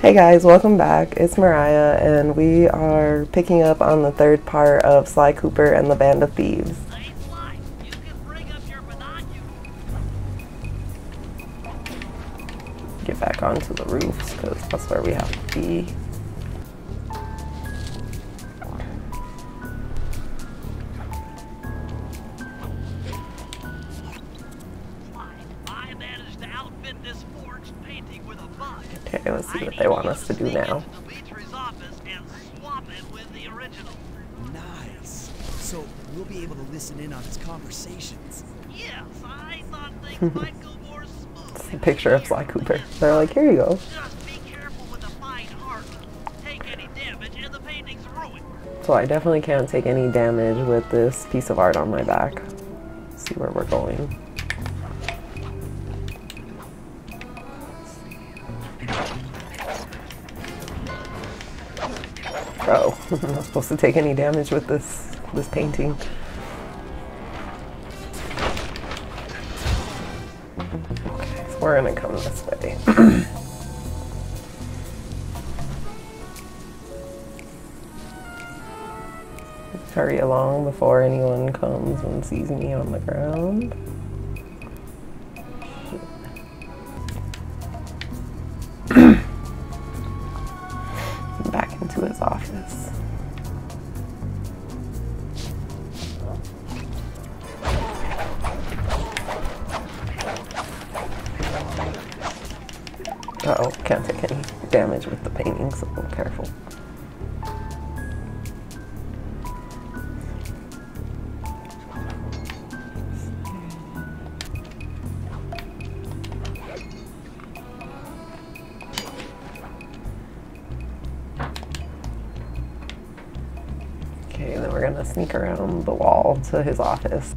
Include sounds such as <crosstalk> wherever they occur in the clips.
Hey guys, welcome back. It's Mariah, and we are picking up on the third part of Sly Cooper and the Band of Thieves. Get back onto the roofs because that's where we have to be. Okay, let's see what they want us to do now. into Dimitri's office and swap it with the original. Nice. So we'll be able to listen in on his conversations. Yes, I thought things might go more It's a picture of Sly Cooper. They're like, here you go. Just be careful with the fine art. Take any damage and the painting's ruined. So I definitely can't take any damage with this piece of art on my back. see where we're going. I'm <laughs> not supposed to take any damage with this this painting. Okay, so we're gonna come this way. <coughs> hurry along before anyone comes and sees me on the ground. Uh oh, can't take any damage with the painting, so careful. Okay, then we're gonna sneak around the wall to his office.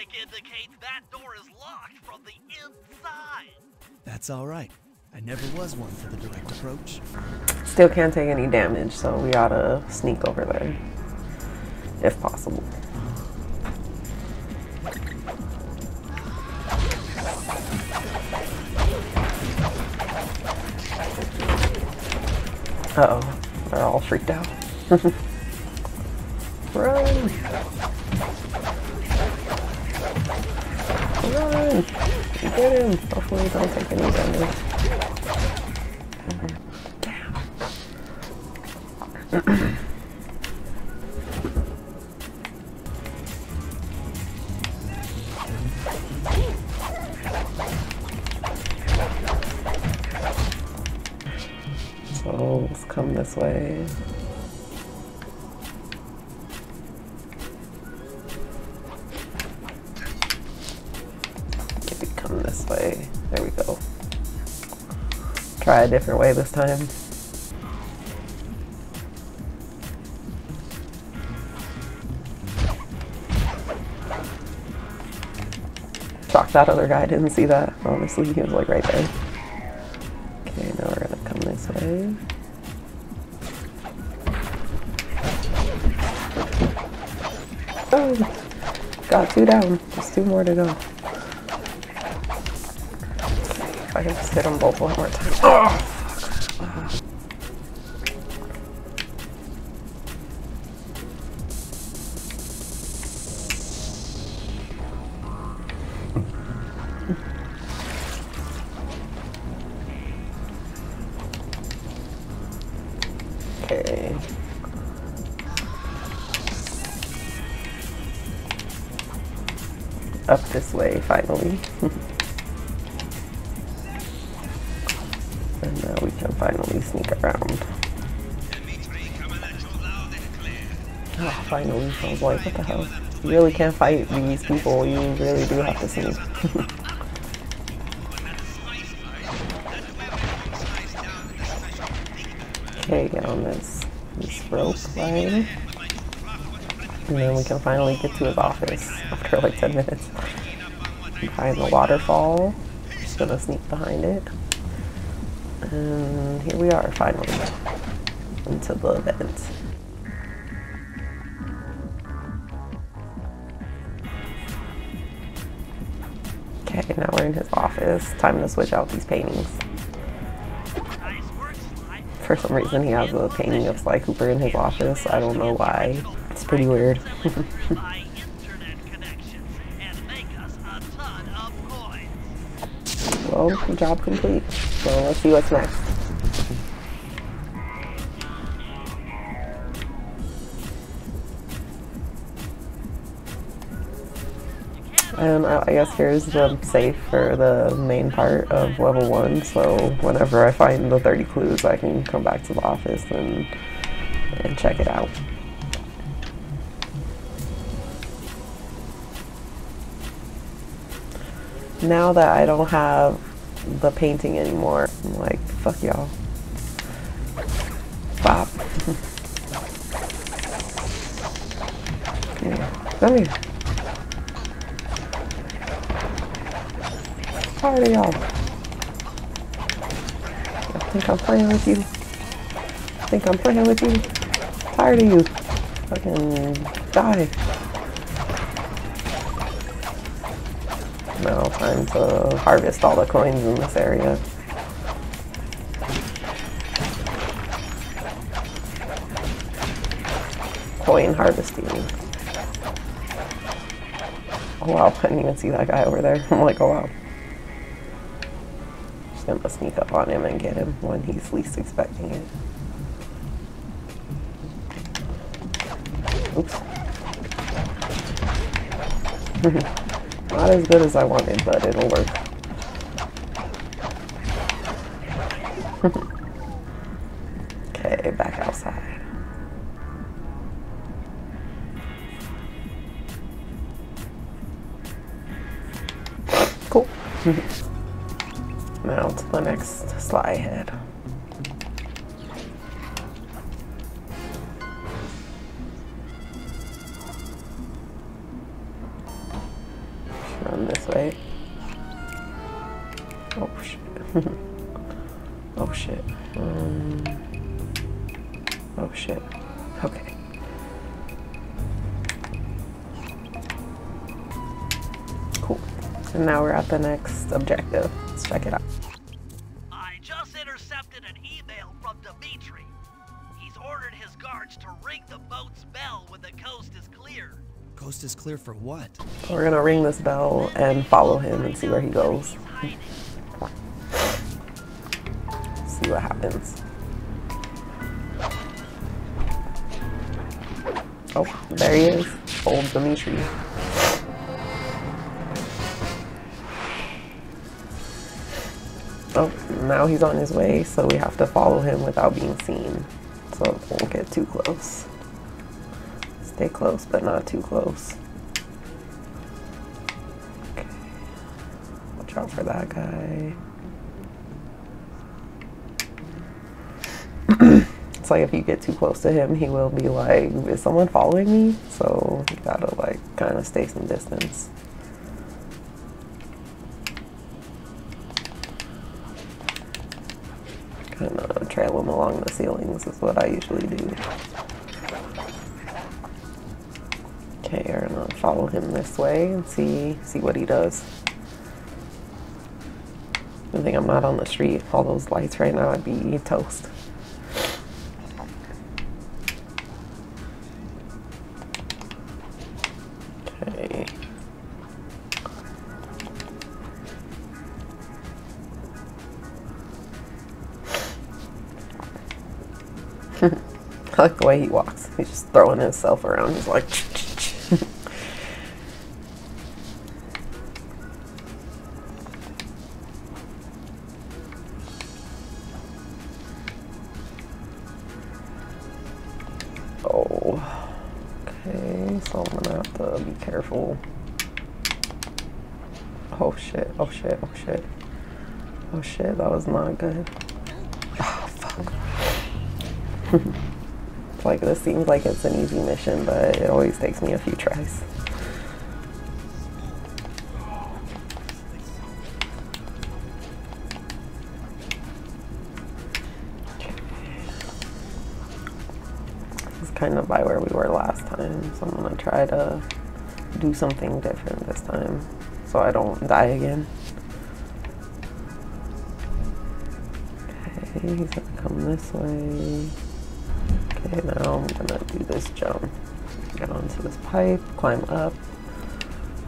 Schematic indicates that door is locked from the inside. That's all right. I never was one for the direct approach. Still can't take any damage, so we gotta sneak over there. If possible. Uh oh, they're all freaked out. <laughs> Run! Run! Get him! Hopefully, don't take any damage. Let's come this way. Try a different way this time. Shocked that other guy didn't see that. Honestly, he was like right there. Okay, now we're gonna come this way. Oh, got two down. Just two more to go. I can just hit them both one more time. Oh, Okay. Up this way, finally. <laughs> finally. I was like, what the hell? You really can't fight these people. You really do have to sneak. <laughs> okay, get on this, this rope line. And then we can finally get to his office <laughs> after like 10 minutes. Behind the waterfall. Just gonna sneak behind it. And here we are finally. Into the vent. Okay, now we're in his office. Time to switch out these paintings. For some reason, he has a painting of Sly Cooper in his office. I don't know why. It's pretty weird. <laughs> Well, job complete. So let's see what's next. And I I guess here's the safe for the main part of level one. So whenever I find the 30 clues, I can come back to the office and and check it out. Now that I don't have the painting anymore, I'm like, fuck y'all. Bop. Here. Come here. Tired of y'all. I think I'm playing with you. I think I'm playing with you. Tired of you. Fucking die. Now time to harvest all the coins in this area. Coin harvesting. Oh wow, I didn't even see that guy over there. <laughs> I'm like, oh wow. Gonna sneak up on him and get him when he's least expecting it. Oops. <laughs> Not as good as I wanted, but it'll work. <laughs> okay, back outside. Cool. <laughs> the next head. Run this way. Oh shit. <laughs> oh shit. Um, oh shit. Okay. Cool. And now we're at the next objective. Let's check it out. Clear for what? We're gonna ring this bell and follow him and see where he goes. See what happens. Oh, there he is. Old Dimitri. Oh, now he's on his way, so we have to follow him without being seen. So don't get too close. Stay close, but not too close. For that guy. <clears throat> it's like if you get too close to him, he will be like, is someone following me? So you gotta like kind of stay some distance. Kind of trail him along the ceilings is what I usually do. Okay, we're gonna follow him this way and see see what he does. Good thing I'm not on the street. All those lights right now, I'd be toast. Okay. <laughs> I like the way he walks. He's just throwing himself around. He's like. Have to be careful. Oh shit, oh shit, oh shit. Oh shit, that was not good. Oh, fuck. <laughs> Like this seems like it's an easy mission, but it always takes me a few tries. So I'm gonna try to do something different this time. so I don't die again. Okay, he's gonna come this way. Okay, now I'm gonna do this jump. Get onto this pipe, climb up.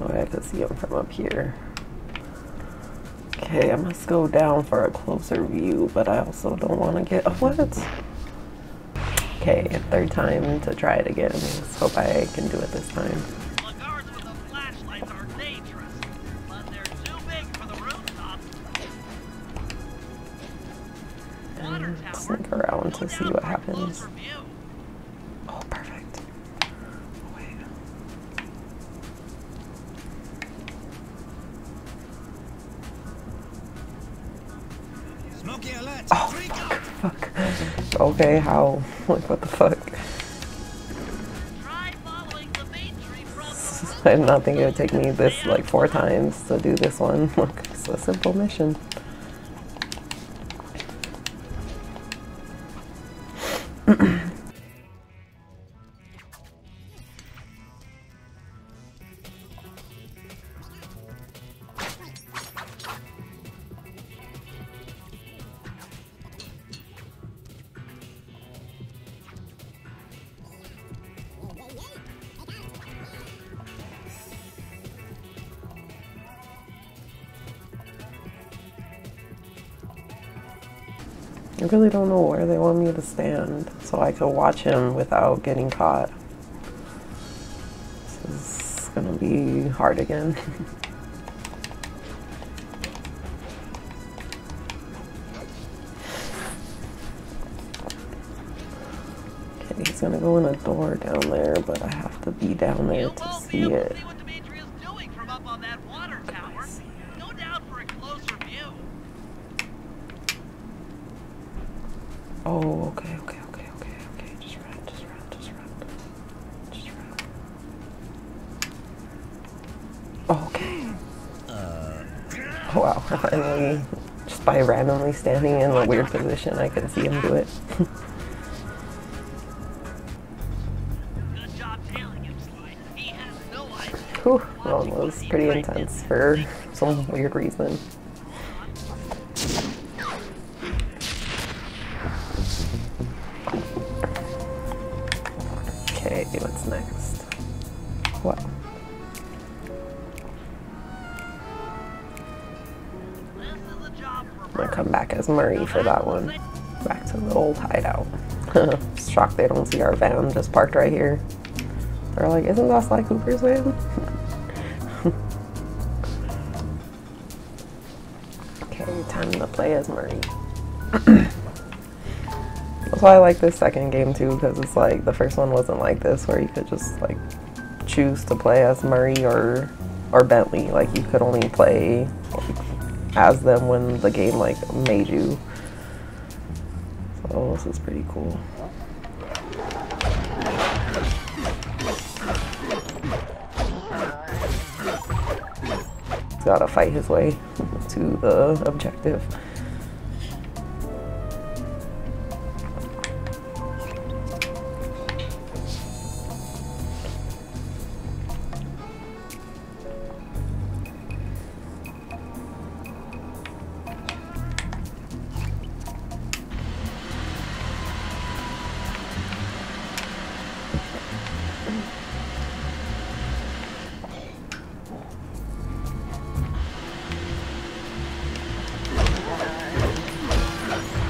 Oh, I can see him from up here. Okay, I must go down for a closer view, but I also don't want to get. Oh, what? Okay, third time to try it again. Let's hope I can do it this time. Tower. Sneak around to see what happens. Okay, how? <laughs> Like, what the fuck? <laughs> I did not think it would take me this like four times to do this one. <laughs> Look, it's a simple mission. <clears throat> really don't know where they want me to stand so I can watch him without getting caught. This is gonna be hard again. <laughs> okay, he's gonna go in a door down there, but I have to be down there to see it. to see what Dimitri's is doing from up on that water tower. Go down for a closer view. Oh, okay, okay, okay, okay, okay. Just run, just run, just run. Just run. Oh, okay. Oh, wow. <laughs> Finally, just by randomly standing in a weird position, I could see him do it. <laughs> Whew, that was pretty intense for some weird reason. I'm gonna come back as Murray for that one. Back to the old hideout. <laughs> Shocked they don't see our van just parked right here. They're like, isn't that Sly Cooper's van? <laughs> okay, time to play as Murray. <clears throat> That's why I like this second game too, because it's like the first one wasn't like this, where you could just like choose to play as Murray or or Bentley. Like you could only play like, as them when the game like made you. So this is pretty cool. He's gotta fight his way to the objective.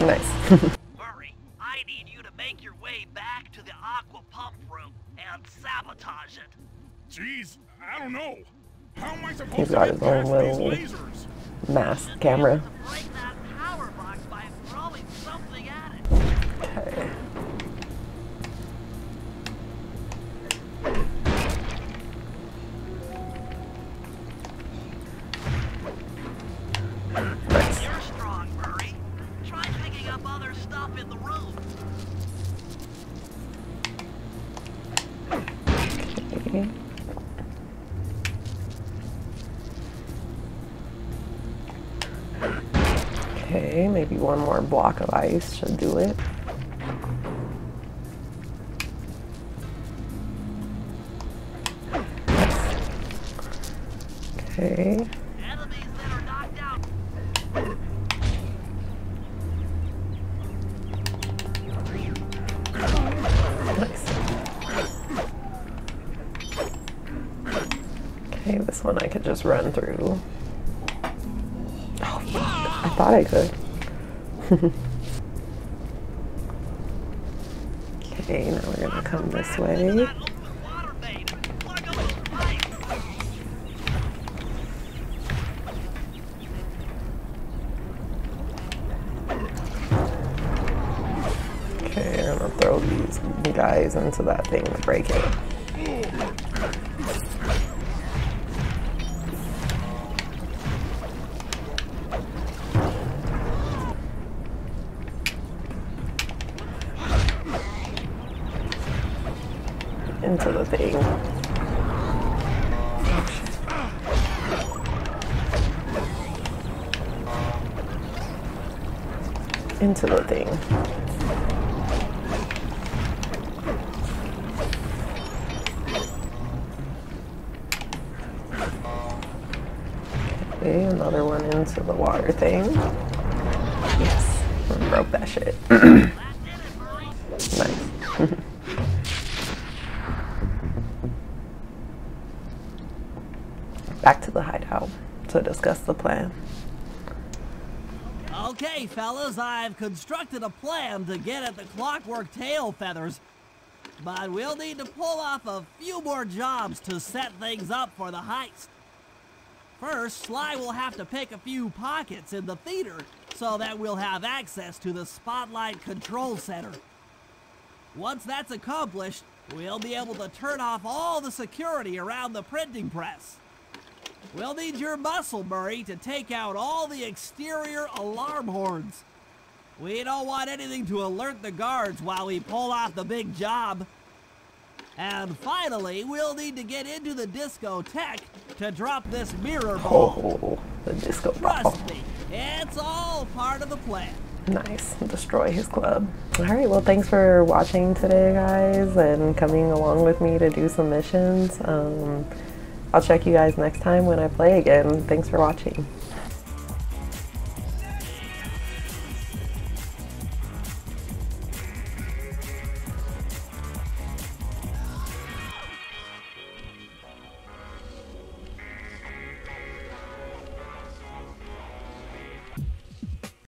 Nice. <laughs> Murray, I need you to make your way back to the aqua pump room and sabotage it. Jeez, I don't know. How am I supposed He's to got get his own past little- these lasers? Mask camera. Okay, maybe one more block of ice should do it. Okay. Okay, this one I could just run through. Oh. I thought I could. Okay, now we're gonna come this way. Okay, I'm gonna throw these guys into that thing to break it. Okay, another one into the water thing. Yes, broke that shit. <clears throat> nice. <laughs> Back to the hideout to discuss the plan. Okay, fellas, I've constructed a plan to get at the Clockwerk tail feathers. But we'll need to pull off a few more jobs to set things up for the heist. First, Sly will have to pick a few pockets in the theater so that we'll have access to the Spotlight Control Center. Once that's accomplished, we'll be able to turn off all the security around the printing press. We'll need your muscle, Murray, to take out all the exterior alarm horns. We don't want anything to alert the guards while we pull off the big job. And finally, we'll need to get into the discotheque to drop this mirror ball. Oh, the disco ball. Trust me, it's all part of the plan. Nice. Destroy his club. Alright, well, thanks for watching today, guys, and coming along with me to do some missions. Um, I'll check you guys next time when I play again. Thanks for watching.